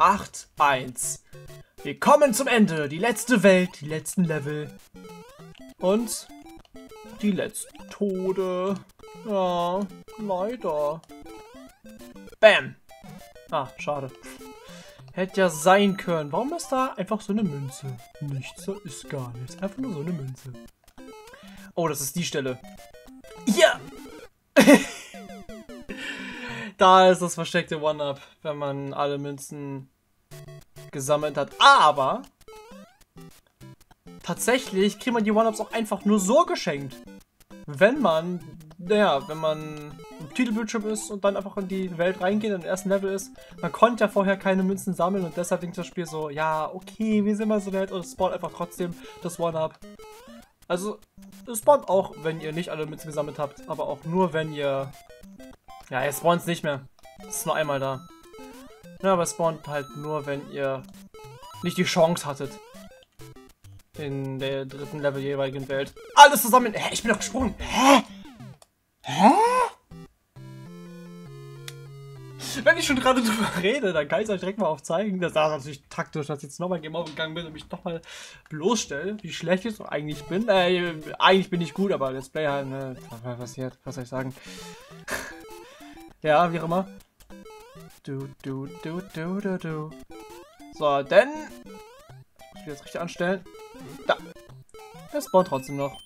8-1. Wir kommen zum Ende. Die letzte Welt, die letzten Level. Und die letzten Tode. Ja, leider. Bam. Ah, schade. Hätte ja sein können. Warum ist da einfach so eine Münze? Nichts, da ist gar nichts. Einfach nur so eine Münze. Oh, das ist die Stelle. Da ist das versteckte One-Up, wenn man alle Münzen gesammelt hat. Aber tatsächlich kriegt man die One-Ups auch einfach nur so geschenkt. Wenn man, naja, wenn man im Titelbildschirm ist und dann einfach in die Welt reingeht, und im ersten Level ist. Man konnte ja vorher keine Münzen sammeln und deshalb denkt das Spiel so, ja, okay, wir sind mal so nett und spawnt einfach trotzdem das One-Up. Also, es spawnt auch, wenn ihr nicht alle Münzen gesammelt habt, aber auch nur, wenn ihr... Ja, ihr spawnt nicht mehr. Ist nur einmal da. Ja, aber spawnt halt nur, wenn ihr nicht die Chance hattet, in der dritten Level jeweiligen Welt alles zusammen... Hä, ich bin doch gesprungen. Hä? Hä? Wenn ich schon gerade drüber rede, dann kann ich es euch direkt mal aufzeigen. Das war natürlich taktisch, dass ich jetzt nochmal Game gegangen bin und mich nochmal bloßstelle, wie schlecht ich eigentlich bin. Äh, eigentlich bin ich gut, aber Let's Play halt, ne, was passiert, was soll ich sagen? Ja, wie auch immer. Du, du, du, du, du, du. So, denn... Ich will jetzt richtig anstellen. Da. Es spawnt trotzdem noch.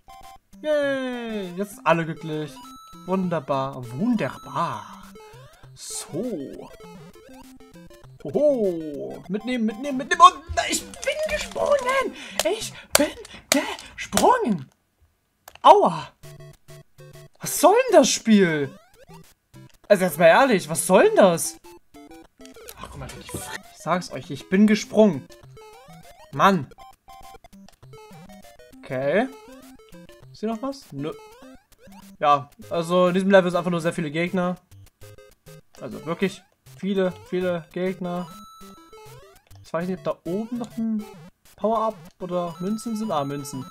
Yay! Jetzt sind alle glücklich. Wunderbar. Wunderbar. So. Oho. Mitnehmen, mitnehmen, mitnehmen. Und ich bin gesprungen. Ich bin gesprungen. Aua. Was soll denn das Spiel? Also jetzt mal ehrlich, was soll denn das? Ach, guck mal, ich sag's euch, ich bin gesprungen. Mann. Okay. Ist hier noch was? Nö. Ja, also in diesem Level sind einfach nur sehr viele Gegner. Also wirklich viele, viele Gegner. Ich weiß nicht, ob da oben noch ein Power-Up oder Münzen sind. Ah, Münzen.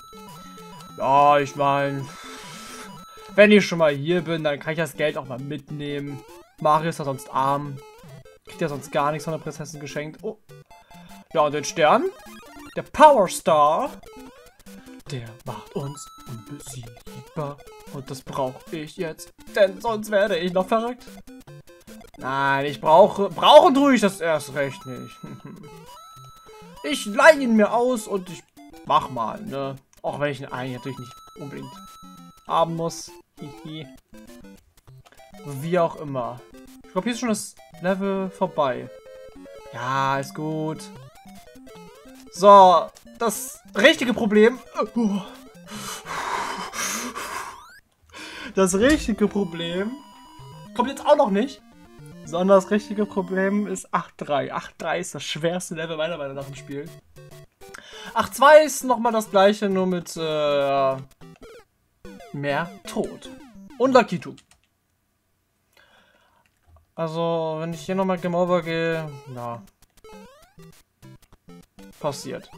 Ja, ich meine, wenn ich schon mal hier bin, dann kann ich das Geld auch mal mitnehmen. Mario ist ja sonst arm. Kriegt ja sonst gar nichts von der Prinzessin geschenkt. Oh. Ja, und den Stern. Der Power Star. Der macht uns unbesiegbar. Und das brauche ich jetzt. Denn sonst werde ich noch verrückt. Nein, ich brauche... Brauchen tue ich das erst recht nicht. ich leihe ihn mir aus und ich mach mal, ne? Auch wenn ich ihn eigentlich natürlich nicht unbedingt haben muss. Wie auch immer. Ich glaube, hier ist schon das Level vorbei. Ja, ist gut. So, das richtige Problem... Das richtige Problem kommt jetzt auch noch nicht. Sondern das richtige Problem ist 8-3. 8-3 ist das schwerste Level meiner Meinung nach im Spiel. 8-2 ist nochmal das gleiche, nur mit äh, mehr Tod. Und Lucky 2. Also, wenn ich hier nochmal Game Over gehe, ja. Passiert.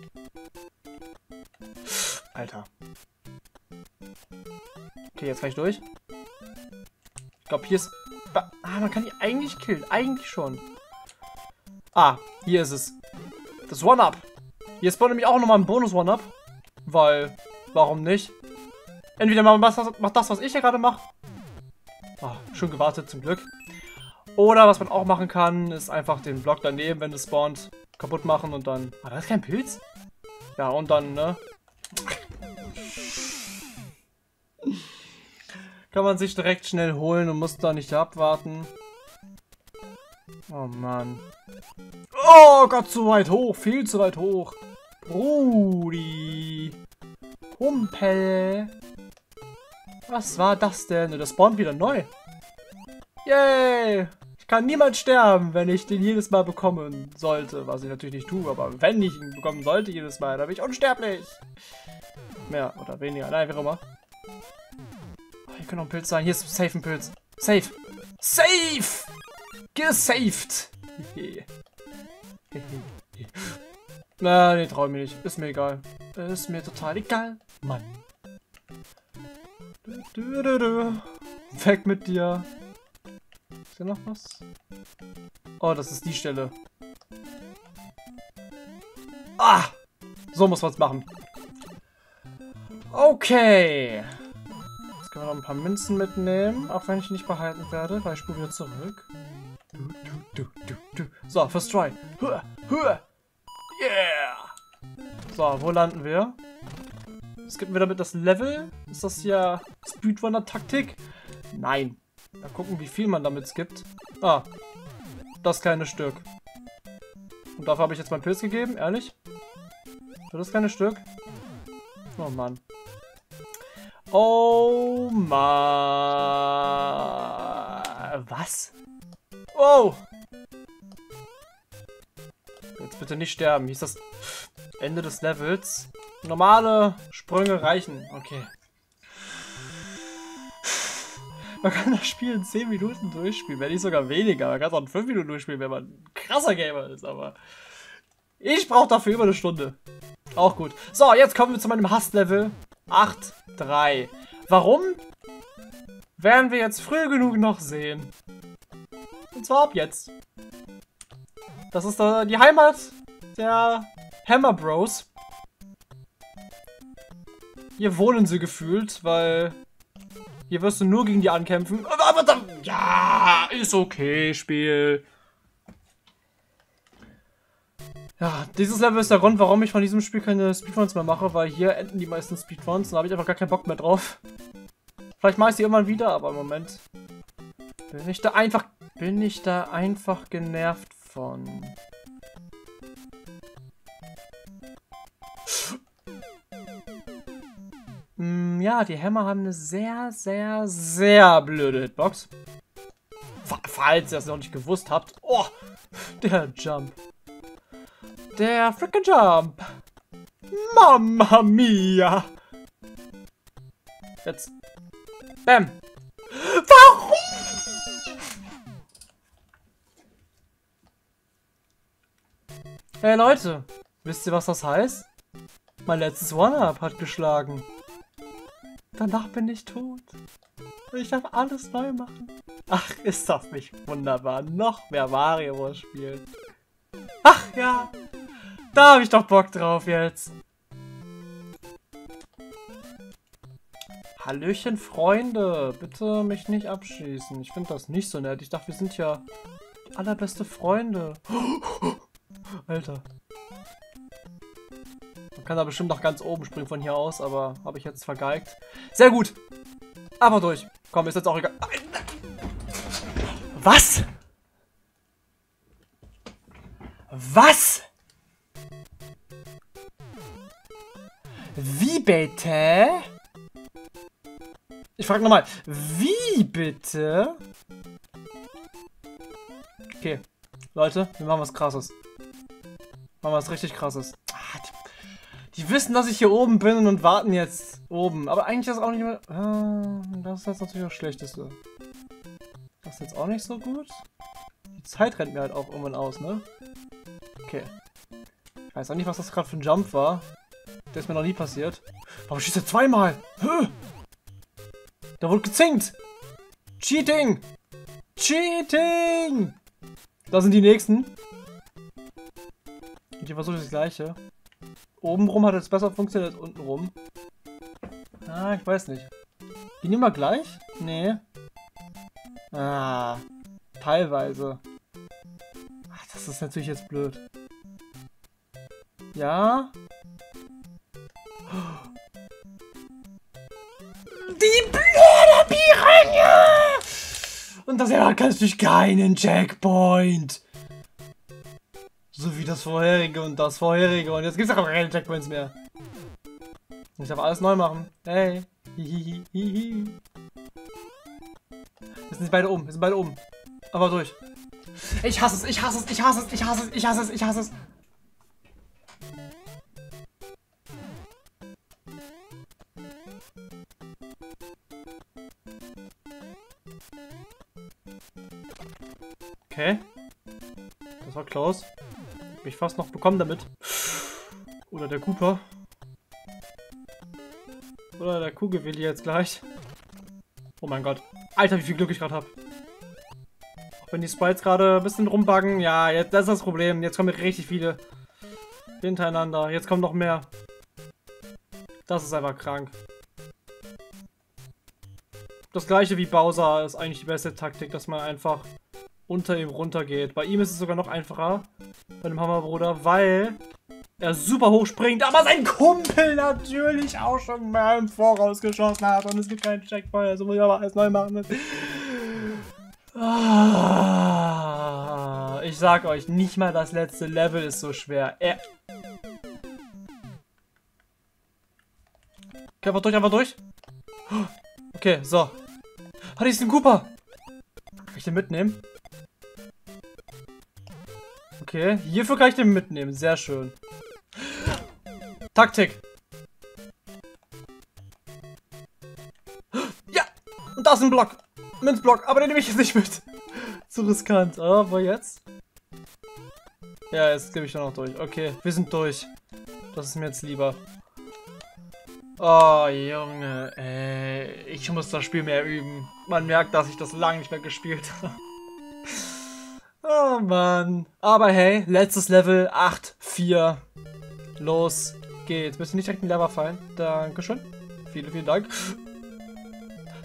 Alter. Okay, jetzt kann ich durch. Ich glaube, hier ist Ah, man kann die eigentlich killen. Eigentlich schon. Ah, hier ist es. Das One-Up. Hier spawnt nämlich auch nochmal ein Bonus-One-Up. Weil, warum nicht? Entweder man macht das, was ich ja gerade mache. Ah, schön gewartet, zum Glück. Oder was man auch machen kann, ist einfach den Block daneben, wenn es spawnt, kaputt machen und dann... Ah, das ist kein Pilz? Ja, und dann, ne? Kann man sich direkt schnell holen und muss da nicht abwarten. Oh Mann. Oh Gott, zu weit hoch. Viel zu weit hoch. Brudi. Humpel. Was war das denn? Das spawnt wieder neu. Yay. Ich kann niemals sterben, wenn ich den jedes Mal bekommen sollte. Was ich natürlich nicht tue, aber wenn ich ihn bekommen sollte jedes Mal, dann bin ich unsterblich. Mehr oder weniger. Nein, wie auch immer. Hier kann noch ein Pilz sein. Hier ist safe ein Pilz. Safe. Safe! Gesaved! Na, nee, trau mir nicht. Ist mir egal. Ist mir total egal. Mann. Du, du, du, Weg mit dir. Ist hier noch was? Oh, das ist die Stelle. Ah! So muss man es machen. Okay. Jetzt können wir noch ein paar Münzen mitnehmen, auch wenn ich nicht behalten werde, weil ich spule wieder zurück. So, first try. Yeah! So, wo landen wir? Gibt mir damit das Level. Ist das hier Speedrunner-Taktik? Nein. Mal gucken, wie viel man damit gibt. Ah, das kleine Stück. Und dafür habe ich jetzt meinen Pilz gegeben, ehrlich? Für das kleine Stück? Oh Mann. Oh Mann. Was? Oh! Jetzt bitte nicht sterben. Ist das Ende des Levels? Normale Sprünge reichen. Okay. Man kann das Spiel in 10 Minuten durchspielen, wenn nicht sogar weniger. Man kann es auch in 5 Minuten durchspielen, wenn man ein krasser Gamer ist, aber ich brauche dafür über eine Stunde. Auch gut. So, jetzt kommen wir zu meinem Hasslevel 8.3. Warum? Werden wir jetzt früh genug noch sehen. Und zwar ab jetzt. Das ist die Heimat der Hammer Bros. Hier wohnen sie gefühlt, weil hier wirst du nur gegen die ankämpfen. Aber dann, ja, ist okay, Spiel. Ja, dieses Level ist der Grund, warum ich von diesem Spiel keine Speedruns mehr mache, weil hier enden die meisten Speedruns und da habe ich einfach gar keinen Bock mehr drauf. Vielleicht mache ich sie irgendwann wieder, aber im Moment bin ich da einfach, bin ich da einfach genervt von. Ja, die Hämmer haben eine sehr, sehr, sehr blöde Hitbox. Falls ihr das noch nicht gewusst habt. Oh, der Jump. Der frickin' Jump. Mamma mia. Jetzt. Bam. Warum? Hey Leute, wisst ihr was das heißt? Mein letztes One-Up hat geschlagen. Danach bin ich tot. Und ich darf alles neu machen. Ach, ist das nicht wunderbar. Noch mehr Mario spielen. Ach ja. Da habe ich doch Bock drauf jetzt. Hallöchen, Freunde. Bitte mich nicht abschießen. Ich finde das nicht so nett. Ich dachte, wir sind ja allerbeste Freunde. Alter kann da bestimmt noch ganz oben springen von hier aus, aber habe ich jetzt vergeigt. Sehr gut. Aber durch. Komm, ist jetzt auch egal. Was? Was? Wie bitte? Ich frage nochmal. Wie bitte? Okay. Leute, wir machen was krasses. Machen was richtig krasses. Die wissen, dass ich hier oben bin und warten jetzt oben. Aber eigentlich ist auch nicht mehr... Ah, das ist jetzt natürlich das Schlechteste. Das ist jetzt auch nicht so gut. Die Zeit rennt mir halt auch irgendwann aus, ne? Okay. Ich weiß auch nicht, was das gerade für ein Jump war. Der ist mir noch nie passiert. Warum schießt er zweimal? Höh! Da wurde gezinkt! Cheating! Cheating! Da sind die nächsten. Und hier versuche ich das gleiche. Obenrum hat es besser funktioniert als untenrum. Ah, ich weiß nicht. Die nehmen wir gleich? Nee. Ah, teilweise. Ach, das ist natürlich jetzt blöd. Ja? Die blöde Piranha! Und das hat natürlich keinen Checkpoint. So wie das vorherige und das vorherige. Und jetzt gibt es auch keine Checkpoints mehr. Ich darf alles neu machen. Hey. Hihihihi. Wir sind beide oben. Wir sind beide oben. Aber durch. Ich hasse es. Ich hasse es. Ich hasse es. Ich hasse es. Ich hasse es. Ich hasse es. Okay. Das war close mich fast noch bekommen damit. Oder der Cooper. Oder der Kugelwilli jetzt gleich. Oh mein Gott. Alter, wie viel Glück ich gerade habe. Auch wenn die Sprites gerade ein bisschen rumbuggen. Ja, jetzt das ist das Problem. Jetzt kommen richtig viele. Hintereinander. Jetzt kommt noch mehr. Das ist einfach krank. Das gleiche wie Bowser ist eigentlich die beste Taktik, dass man einfach unter ihm runtergeht. Bei ihm ist es sogar noch einfacher, bei dem Hammerbruder, weil er super hoch springt, aber sein Kumpel natürlich auch schon mal im Voraus geschossen hat und es gibt keinen Checkpoint, also muss ich aber alles neu machen. Ah, ich sag euch, nicht mal das letzte Level ist so schwer. Er okay, einfach durch, einfach durch. Okay, so. Hatte ich den Cooper? Kann ich den mitnehmen? Okay, hierfür kann ich den mitnehmen. Sehr schön. Taktik. Ja, und da ist ein Block. Münzblock, aber den nehme ich jetzt nicht mit. Zu riskant. Aber jetzt? Ja, jetzt gebe ich da noch durch. Okay, wir sind durch. Das ist mir jetzt lieber. Oh, Junge, ey. Ich muss das Spiel mehr üben. Man merkt, dass ich das lange nicht mehr gespielt habe. Oh, Mann. Aber hey, letztes Level, 8, 4. Los Müsst ihr nicht direkt in den Lava fallen. Dankeschön. Vielen, vielen Dank.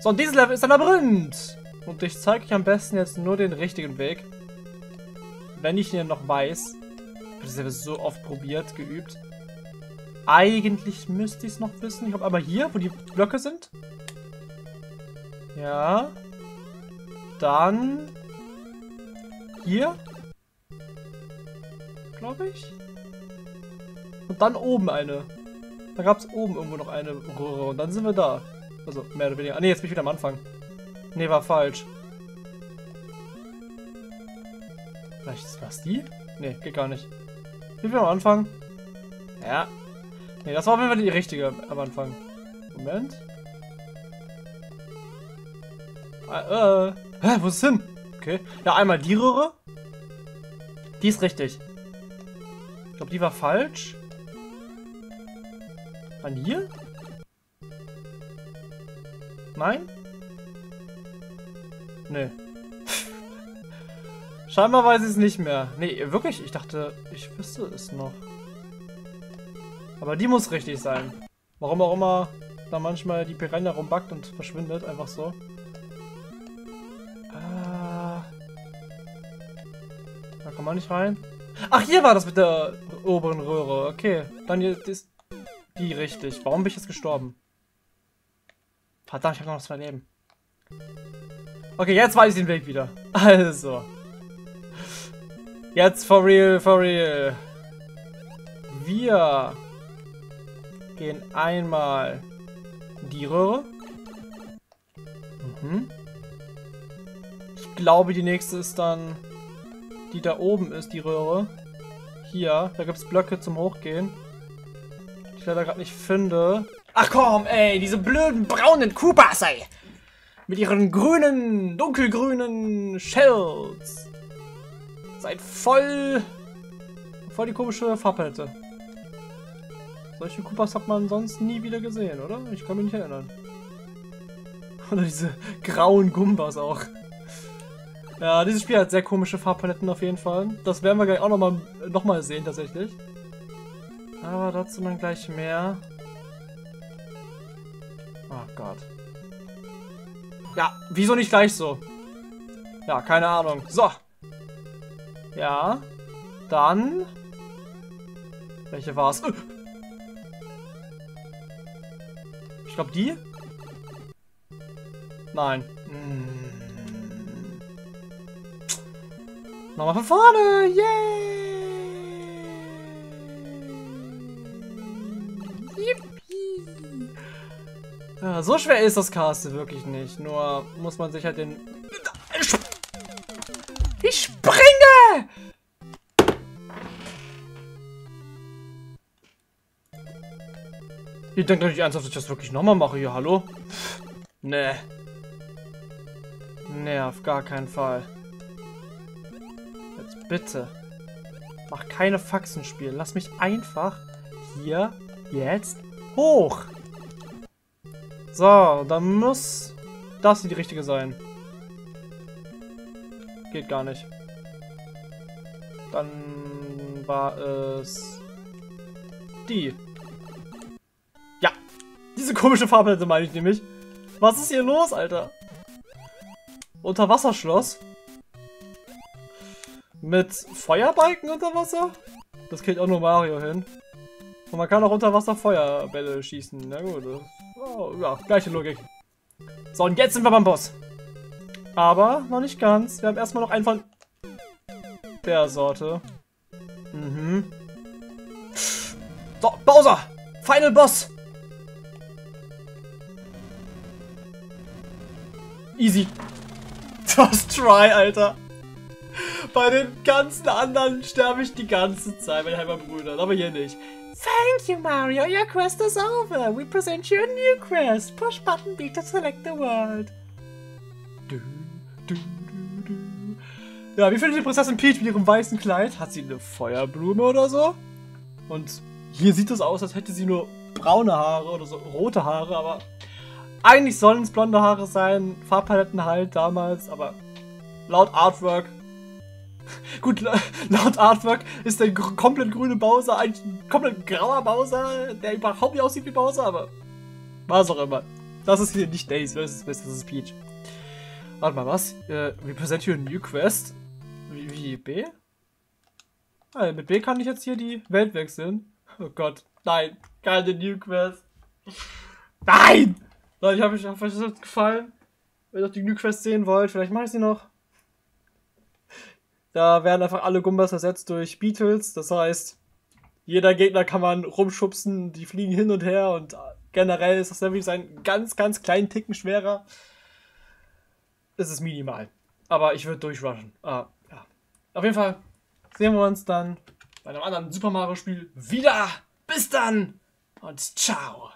So, und dieses Level ist ein Labyrinth. Und ich zeige euch am besten jetzt nur den richtigen Weg. Wenn ich ihn noch weiß. Ich habe das Level so oft probiert, geübt. Eigentlich müsste ich es noch wissen. Ich habe aber hier, wo die Blöcke sind. Ja. Dann hier. Glaube ich. Und dann oben eine. Da gab es oben irgendwo noch eine Röhre. Und dann sind wir da. Also, mehr oder weniger. Ah, ne, jetzt bin ich wieder am Anfang. Ne, war falsch. Vielleicht war es die? Ne, geht gar nicht. Sind wir am Anfang? Ja. Ne, das war auf jeden Fall die richtige am Anfang. Moment. Ah, äh. Hä, wo ist es hin? Okay. Ja, einmal die Röhre. Die ist richtig. Ich glaube, die war falsch. An hier? Nein? Nee. Scheinbar weiß ich es nicht mehr. Nee, wirklich? Ich dachte, ich wüsste es noch. Aber die muss richtig sein. Warum auch immer da manchmal die Piranha rumbackt und verschwindet, einfach so. Ah. Da kann man nicht rein. Ach, hier war das mit der oberen Röhre. Okay, dann ist die richtig. Warum bin ich jetzt gestorben? Verdammt, ich habe noch zwei Leben. Okay, jetzt weiß ich den Weg wieder. Also. Jetzt for real, for real. Wir gehen einmal die Röhre. Mhm. Ich glaube, die nächste ist dann die da oben ist, die Röhre. Hier, da gibt es Blöcke zum Hochgehen. Ich leider gerade nicht finde. Ach komm, ey, diese blöden braunen Koopas, ey. Mit ihren grünen, dunkelgrünen Shells. Seid voll... Voll die komische Farbpalette. Solche Koopas hat man sonst nie wieder gesehen, oder? Ich kann mich nicht erinnern. Oder diese grauen Gumbas auch. Ja, dieses Spiel hat sehr komische Farbpaletten auf jeden Fall. Das werden wir gleich auch nochmal noch mal sehen, tatsächlich. Aber dazu dann gleich mehr. Oh Gott. Ja, wieso nicht gleich so? Ja, keine Ahnung. So. Ja. Dann. Welche war's? Ich glaube die. Nein. Hm. Nochmal von vorne. Yay! Ja, so schwer ist das Castle wirklich nicht. Nur muss man sich halt den... Ich springe! Denkt doch nicht ernsthaft, dass ich das wirklich nochmal mache hier, hallo? Nee. Nee, auf gar keinen Fall. Jetzt bitte. Mach keine Faxen spielen. Lass mich einfach hier jetzt hoch. So, dann muss das die richtige sein. Geht gar nicht. Dann war es Die. Ja. Diese komische Farbpalette meine ich nämlich. Was ist hier los, Alter? Unterwasserschloss. Mit Feuerbalken unter Wasser? Das kriegt auch nur Mario hin. Und man kann auch unter Wasser Feuerbälle schießen. Na gut. Oh, ja, gleiche Logik. So, und jetzt sind wir beim Boss. Aber noch nicht ganz. Wir haben erstmal noch einen von der Sorte. Mhm. So, Bowser! Final Boss! Easy. Just try, Alter. Bei den ganzen anderen sterbe ich die ganze Zeit, den Brüdern, aber hier nicht. Thank you, Mario. Your quest is over. We present you a new quest. Push button B to select the world. Du, du, du, ja, wie findet die Prinzessin Peach mit ihrem weißen Kleid? Hat sie eine Feuerblume oder so? Und hier sieht es aus, als hätte sie nur braune Haare oder so rote Haare, aber eigentlich sollen es blonde Haare sein. Farbpaletten halt damals, aber laut Artwork Gut, laut Artwork ist der komplett grüne Bowser eigentlich ein komplett grauer Bowser, der überhaupt nicht aussieht wie Bowser, aber was auch immer. Das ist hier nicht Days vs. ist Peach. Warte mal, was? Äh, we present you a new quest. Wie, wie B? Ah, mit B kann ich jetzt hier die Welt wechseln. Oh Gott, nein, keine New Quest. Nein! Leute, ich hoffe, euch das gefallen. Wenn ihr noch die New Quest sehen wollt, vielleicht mache ich sie noch. Da werden einfach alle Gumbas ersetzt durch Beatles. Das heißt, jeder Gegner kann man rumschubsen, die fliegen hin und her und generell ist das Level ein ganz, ganz kleinen Ticken schwerer. Es ist minimal. Aber ich würde durchrushen. Ah, ja. Auf jeden Fall sehen wir uns dann bei einem anderen Super Mario Spiel wieder. Bis dann und ciao.